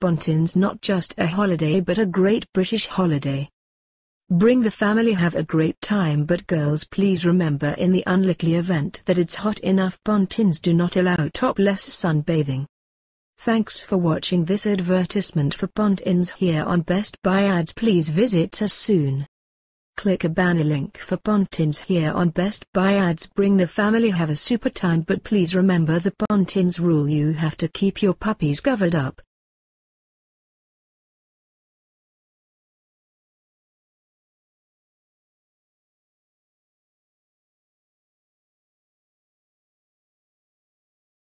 Bontins not just a holiday but a great British holiday. Bring the family have a great time but girls please remember in the unlikely event that it's hot enough Bontins do not allow topless sunbathing. Thanks for watching this advertisement for Bontins here on Best Buy Ads please visit us soon. Click a banner link for Bontins here on Best Buy Ads bring the family have a super time but please remember the Bontins rule you have to keep your puppies covered up.